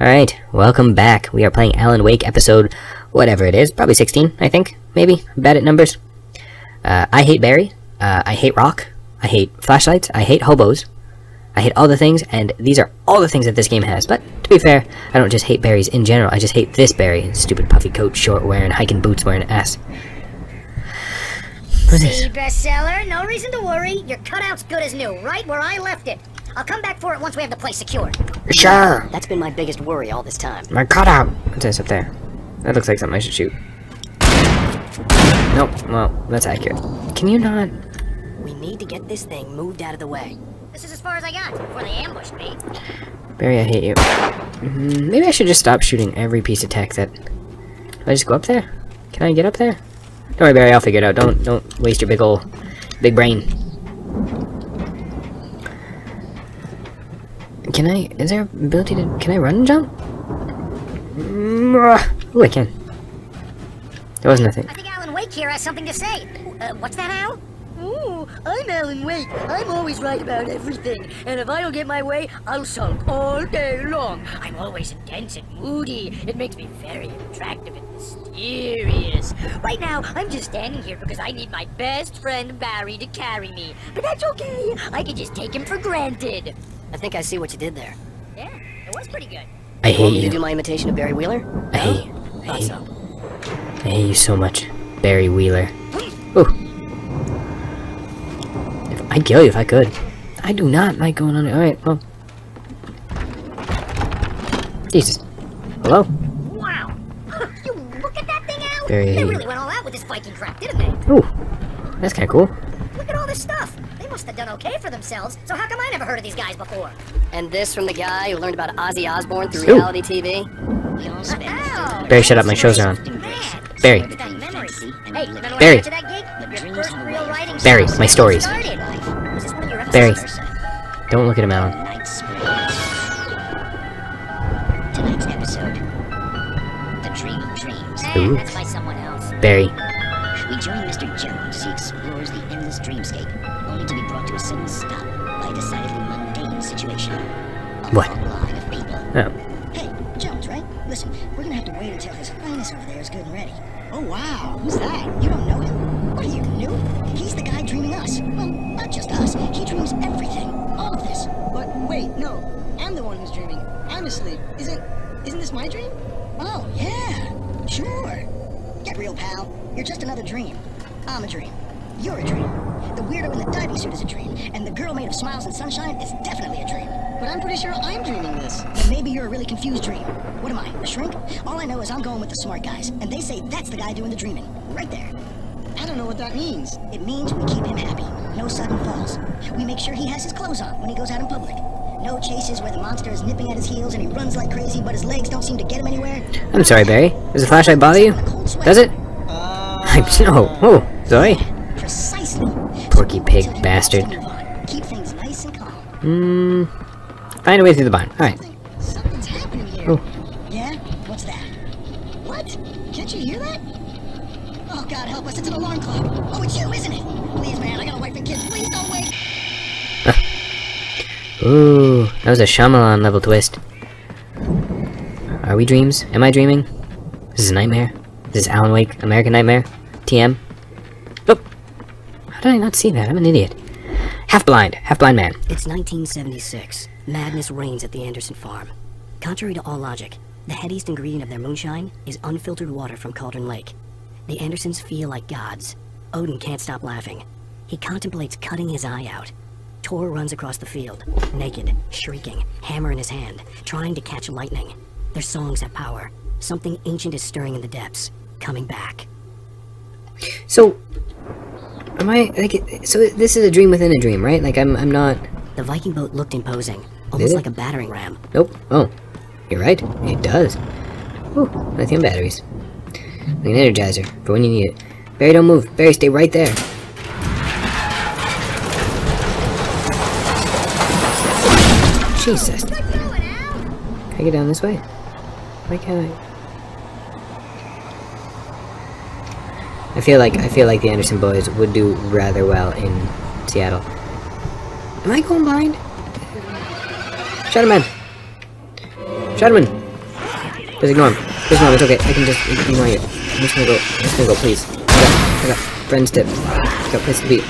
Alright, welcome back. We are playing Alan Wake episode, whatever it is, probably 16, I think, maybe, bad at numbers. Uh, I hate Barry, uh, I hate rock, I hate flashlights, I hate hobos, I hate all the things, and these are all the things that this game has. But, to be fair, I don't just hate berries in general, I just hate this Barry. Stupid puffy coat, short wearing, hiking boots wearing ass. This? Bestseller, no reason to worry. Your cutout's good as new, right where I left it. I'll come back for it once we have the place secured. Sure! That's been my biggest worry all this time. My cutout! What's this up there? That looks like something I should shoot. Nope, well, that's accurate. Can you not? We need to get this thing moved out of the way. This is as far as I got before they ambushed me. Barry, I hate you. Mm, Maybe I should just stop shooting every piece of tech that... Do I just go up there? Can I get up there? Don't worry, Barry, I'll figure it out. Don't don't waste your big ol' big brain. Can I... Is there ability to... Can I run and jump? Ooh, I can. There was nothing. I think Alan Wake here has something to say. Uh, what's that, Al? Ooh, I'm Alan Wake. I'm always right about everything. And if I don't get my way, I'll sulk all day long. I'm always intense and moody. It makes me very attractive and mysterious. Right now, I'm just standing here because I need my best friend Barry to carry me. But that's okay. I can just take him for granted. I think I see what you did there. Yeah, it was pretty good. I hate me you. do you. my imitation of Barry Wheeler? I hate you. Oh, I hate, so. I hate you so much. Barry Wheeler. Ooh. If, I'd kill you if I could. I do not like going on it. Alright, well. Jesus. Hello? Wow. you look at that thing, Al. Very- They really went all out with this Viking crap, didn't they? Ooh. That's kinda cool. Look at all this stuff. They must have done okay for themselves. So how come I never heard of these guys before? And this from the guy who learned about Ozzy Osbourne through Ooh. reality TV? Ow. Oh. Barry, shut up, my show's are on. Barry. Hey, Barry. I went to that gig? Your first real writing Barry, my stories. started. Was this one of your Barry. Don't look at him, Alan. Tonight's Tonight's Listen, we're gonna have to wait until his highness over there is good and ready. Oh, wow. Who's that? You don't know him? What are you, new? He's the guy dreaming us. Well, not just us. He dreams everything. All of this. But wait, no. I'm the one who's dreaming. I'm asleep. Isn't isn't this my dream? Oh, yeah. Sure. Get real, pal. You're just another dream. I'm a dream. You're a dream. The weirdo in the diving suit is a dream. And the girl made of smiles and sunshine is definitely a dream. But I'm pretty sure I'm dreaming this. Then maybe you're a really confused dream. What am I, a shrink? All I know is I'm going with the smart guys. And they say that's the guy doing the dreaming. Right there. I don't know what that means. It means we keep him happy. No sudden falls. We make sure he has his clothes on when he goes out in public. No chases where the monster is nipping at his heels and he runs like crazy, but his legs don't seem to get him anywhere. I'm sorry, Barry. Does the flashlight bother you? Does it? Uh, I'm no. Oh, sorry. Precisely. Porky pig bastard. want us to move on, Keep things nice and calm. Hmm. Find a way through the bind. Alright. Something's happening here. Oh. Yeah? What's that? What? Can't you hear that? Oh, God help us. It's an alarm clock. Oh, it's you, isn't it? Please, man. I got a wife and kids. Please don't wait. Ooh, that was a Shyamalan level twist. Are we dreams? Am I dreaming? This is a nightmare? This is Alan Wake, American Nightmare? TM? Oh! How did I not see that? I'm an idiot. Half blind. Half blind man. It's 1976. Madness reigns at the Anderson farm. Contrary to all logic, the headiest ingredient of their moonshine is unfiltered water from Cauldron Lake. The Andersons feel like gods. Odin can't stop laughing. He contemplates cutting his eye out. Tor runs across the field, naked, shrieking, hammer in his hand, trying to catch lightning. Their songs have power. Something ancient is stirring in the depths, coming back. So, am I, like, so this is a dream within a dream, right? Like, I'm, I'm not, The Viking boat looked imposing, almost like a battering ram. nope. Oh, you're right. It does. Ooh, lithium batteries. Like an energizer, for when you need it. Barry, don't move. Barry, stay right there. Jesus. Can I get down this way? Why can't I? I feel like I feel like the Anderson boys would do rather well in Seattle. Am I going blind? Shutterman! Shutterman! Just ignore him. Just ignore him. It's okay. I can just ignore you. I'm just gonna go. I'm just gonna go, please. I got, I got friends tip. I got place to be.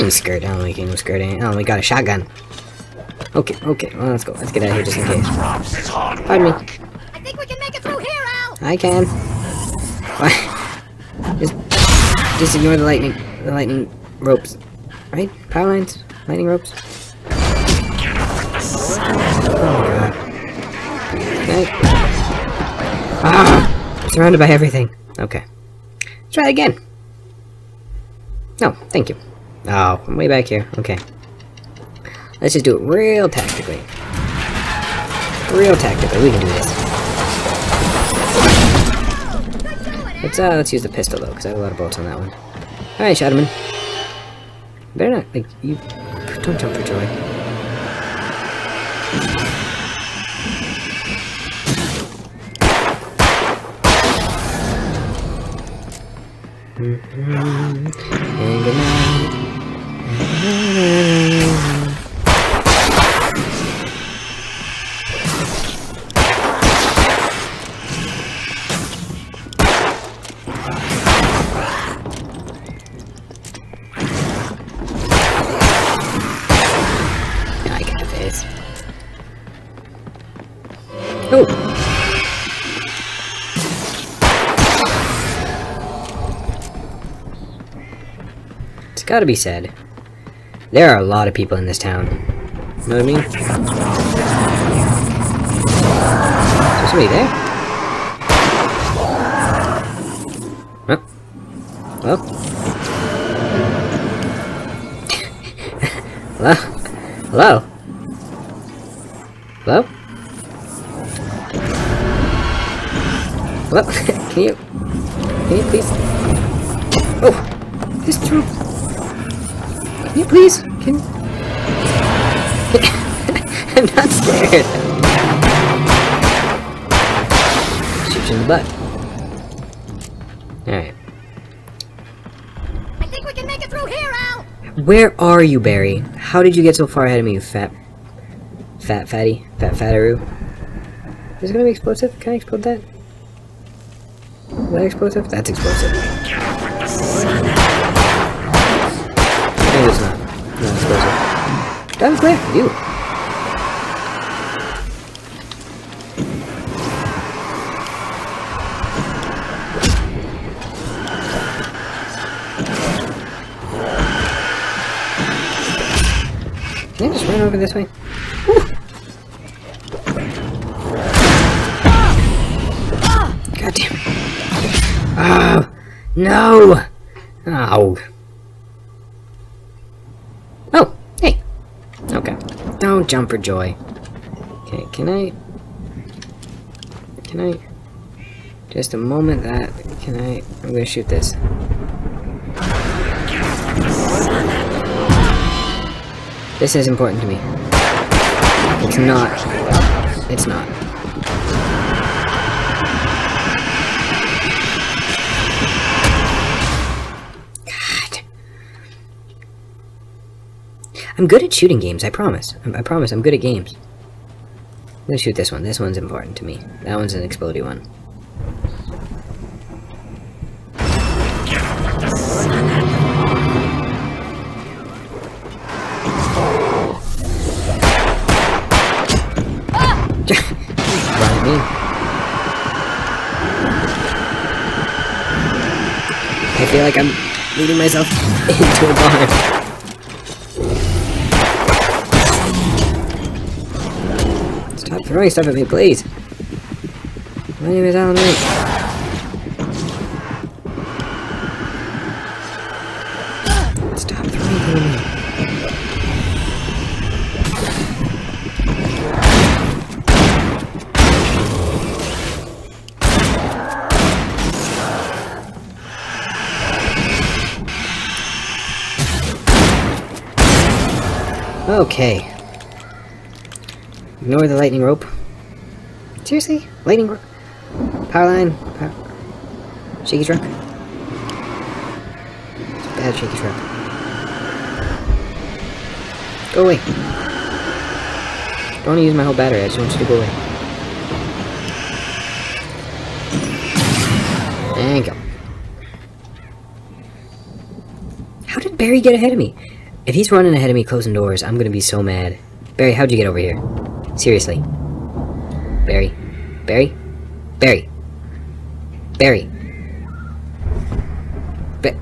I'm scared. I don't like no skirting. Oh, we got a shotgun. Okay, okay. Well, let's go. Let's get out of here just in case. Pardon me. I think we can make it through here, Al! I can. Just, just ignore the lightning, the lightning ropes, right? Power lines, lightning ropes. Oh. Okay. Ah, surrounded by everything. Okay. Let's try again. No, thank you. Oh, I'm way back here. Okay. Let's just do it real tactically. Real tactically. We can do this. Let's uh, let's use the pistol though, because I have a lot of bullets on that one. All right, Shadowman. Better not like you. Don't jump for joy. Good gotta be said. There are a lot of people in this town. You know what I mean? Is somebody there? Huh? Hello? Hello? Hello? Hello? Hello? can you... Can you please... Oh! This through... Can you please... Can... I'm not scared. Shoot you in the butt. Alright. I think we can make it through here, Al! Where are you, Barry? How did you get so far ahead of me, you fat... Fat fatty? Fat fattaroo? Is it gonna be explosive? Can I explode that? Is that explosive? That's explosive. Was clear. You. Can I just run over this way? Whew. God damn. Oh, no! Oh, hey. Okay. Don't jump for joy. Okay, can I... Can I... Just a moment that... Can I... I'm gonna shoot this. This is important to me. It's not. It's not. I'm good at shooting games, I promise. I, I promise, I'm good at games. I'm gonna shoot this one. This one's important to me. That one's an explodey one. I feel like I'm leading myself into a barn. Stop throwing stuff at me, please. My name is Alan Wake. Lightning rope. Seriously? Lightning rope? Power line? Power... Shaky truck? Bad shaky truck. Go away. Don't want to use my whole battery, I just want you to go away. And go. How did Barry get ahead of me? If he's running ahead of me closing doors, I'm gonna be so mad. Barry, how'd you get over here? Seriously. Barry. Barry? Barry. Barry. Ba-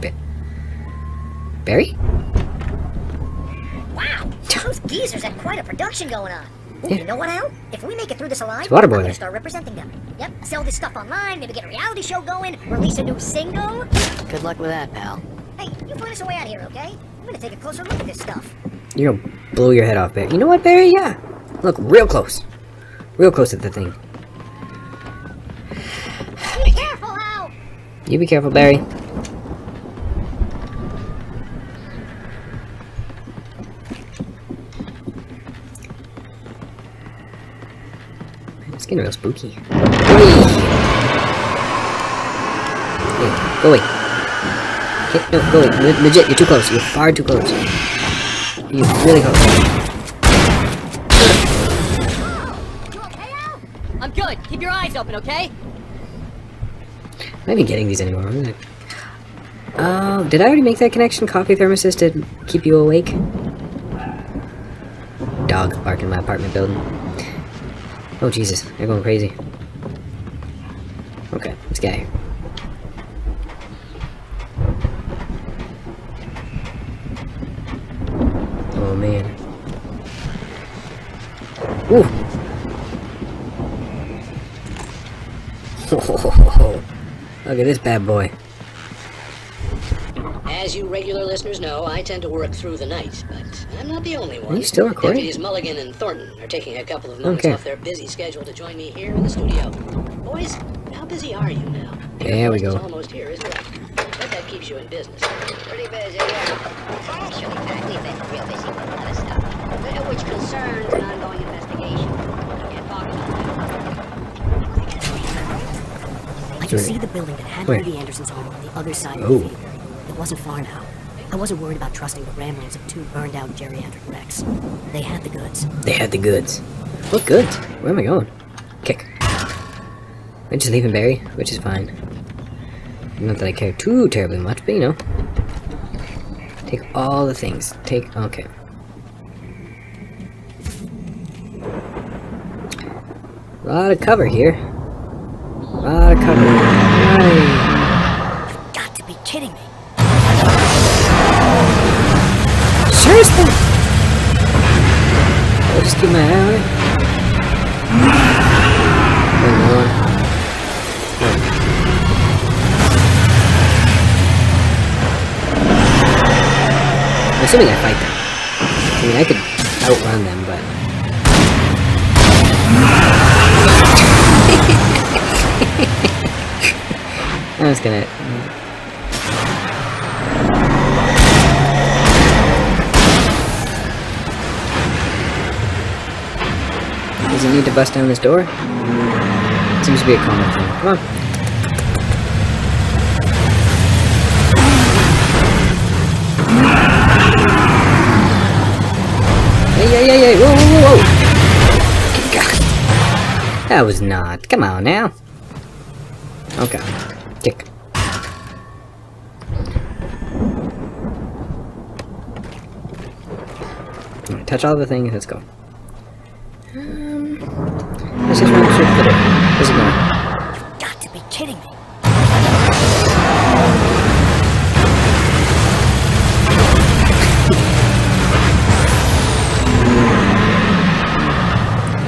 Ba- Barry? Wow, those geezers had quite a production going on. Ooh, Yeah. You know what, Al? If we make it through this alive, It's a water I'm gonna start representing them. Yep, sell this stuff online, maybe get a reality show going, release a new single. Good luck with that, pal. Hey, you find us a way out of here, okay? I'm gonna take a closer look at this stuff. You're gonna blow your head off, Barry. You know what, Barry? Yeah. Look, real close. Real close at the thing. Be careful, Al! You be careful, Barry. It's getting real spooky. Hey, go away. Okay, no, go away. Le- legit, you're too close. You're far too close. You're really Al? I'm good. Keep your eyes open, okay? I'm not even getting these anymore. Gonna... Oh, did I already make that connection? Coffee thermoses to keep you awake? Dog barking in my apartment building. Oh, Jesus. They're going crazy. Okay, let's get out here. Oh, man. Ooh! Look at this bad boy. As you regular listeners know, I tend to work through the night, but I'm not the only one. Are you still recording? Deputies Mulligan and Thornton are taking a couple of moments Okay. off their busy schedule to join me here in the studio. Boys, how busy are you now? There we go. almost here as well. Bet that keeps you in business. Pretty busy, yeah. Actually, Pat, we've been real busy with a lot of stuff, uh, which concerns an ongoing investigation. Can't talk about I can see the building that had Where? to be the Anderson's home on the other side Oh. of the field. It wasn't far now. I wasn't worried about trusting the ramblings of two burned out geriatric wrecks. They had the goods. They had the goods. What goods? Where am I going? Kick. I'm just leaving Barry, which is fine. Not that I care too terribly much, but you know. Take all the things. Take. Okay. A lot of cover here. A lot of cover. Aye. Got to be kidding me. Seriously? I'll just keep my assuming I fight them. I mean, I could outrun them, but... I was gonna... Does he need to bust down this door? Seems to be a common thing. Come on. That was not. Come on now. Okay. Kick. Alright, Touch all the things. Let's go. Um, let's just run straight to the door. Where's it going? Got to be kidding me.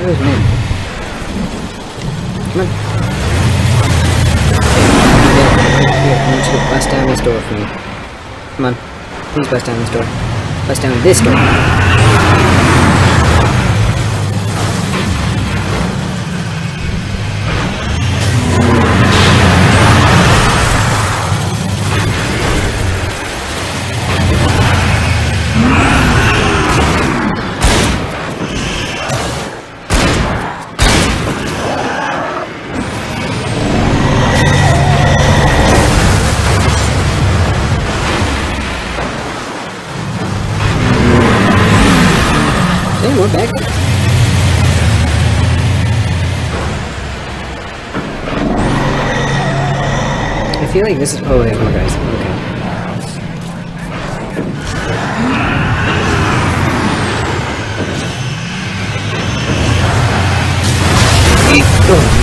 Where's Min? Come on. Bust down this door for me. Come on. Please bust down this door. Bust down this door. back. I feel like this is- oh, there's more guys. Okay. Oh.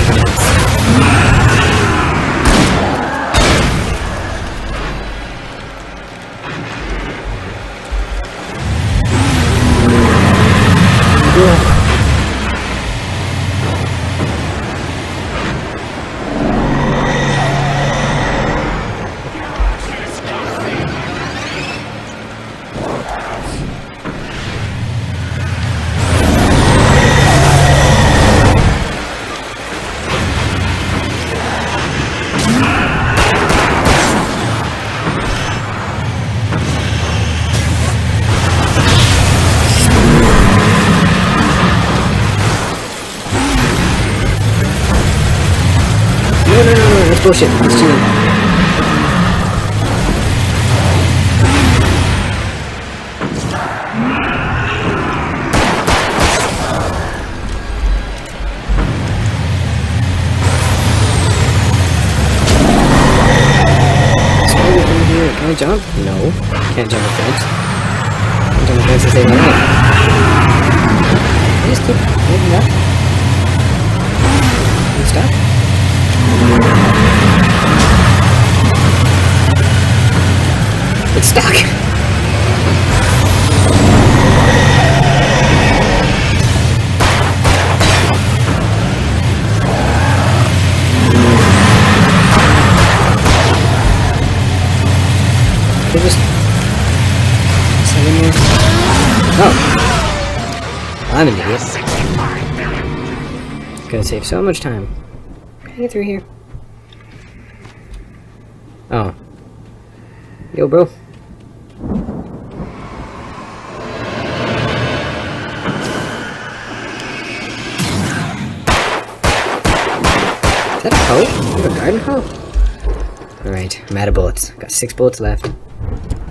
Cheating. Spider from here. Can I jump? No. Can't jump a fence. Can't jump a fence to save my life. I just keep moving up. You It's stuck. They just send in. Oh, I'm an idiot. Gonna save so much time. Can I get through here? Oh. Yo, bro. Is that a hoe? Is that a garden hoe? Alright, I'm out of bullets. Got six bullets left.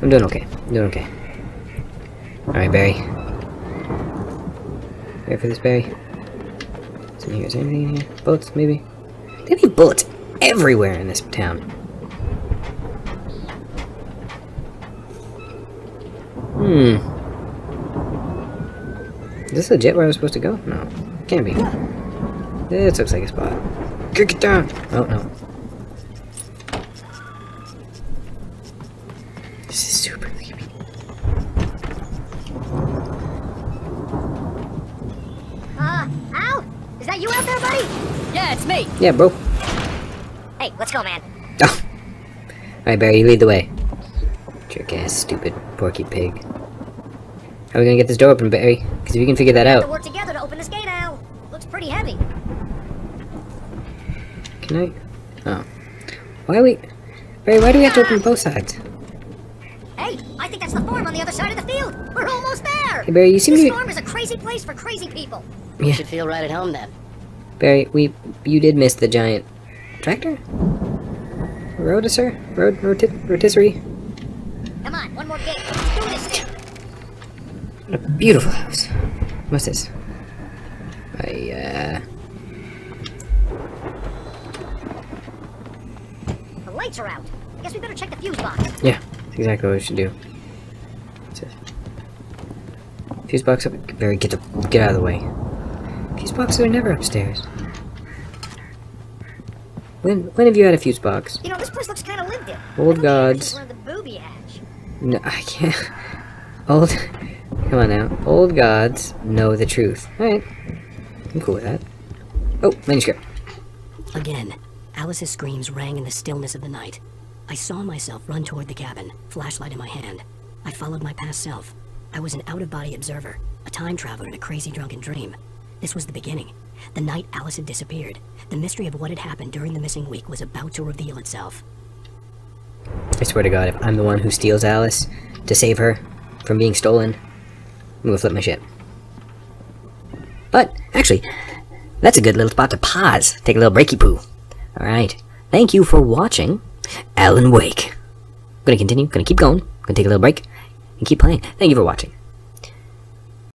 I'm doing okay. I'm doing okay. Alright, Barry. Ready for this, Barry? Is in here? Is there anything in here? Bullets, maybe? There be bullets everywhere in this town. Hmm. Is this legit where I was supposed to go? No. Can't be. This looks like a spot. Kick it down! Oh, no. This is super creepy. Uh, Al? Is that you out there, buddy? Yeah, it's me. Yeah, bro. Hey, let's go, man. Oh. Alright, Barry, you lead the way. Jerk ass, stupid, porky pig. How are we gonna get this door open, Barry? Because if you can figure that out. To out. work together to open this gate, Al. Looks pretty heavy. Can I? Oh. Why are we. Barry, why do we have to open both sides? Hey, I think that's the farm on the other side of the field. We're almost there. Hey, Barry, you seem this to be. farm is a crazy place for crazy people. You Yeah. should feel right at home then. Barry, we. You did miss the giant. tractor? Rotisser? Rot roti rotisserie? A beautiful house. What's this? I, uh. The lights are out. I guess we better check the fuse box. Yeah, that's exactly what we should do. Fuse box up. Barry, get, the, get out of the way. Fuse boxes are never upstairs. When when have you had a fuse box? You know, this place looks kind of lived in. Old gods. just learned the booby hatch. No, I can't. Old. Come on now. Old gods know the truth. Alright. I'm cool with that. Oh, manuscript. Again, Alice's screams rang in the stillness of the night. I saw myself run toward the cabin, flashlight in my hand. I followed my past self. I was an out-of-body observer, a time traveler in a crazy drunken dream. This was the beginning. The night Alice had disappeared. The mystery of what had happened during the missing week was about to reveal itself. I swear to God, if I'm the one who steals Alice to save her from being stolen, I'm gonna flip my shit. But, actually, that's a good little spot to pause. Take a little breaky poo. Alright. Thank you for watching Alan Wake. Gonna continue, gonna keep going, gonna take a little break, and keep playing. Thank you for watching.